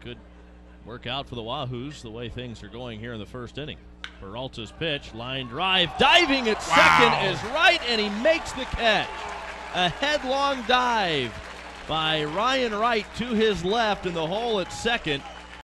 could work out for the Wahoos the way things are going here in the first inning. Peralta's pitch, line drive, diving at second is right, and he makes the catch. A headlong dive by Ryan Wright to his left in the hole at second.